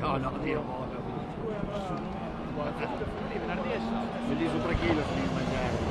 No, no, Dio buono. Venerdì e sabato. Venerdì sopra chilo, devi mangiare.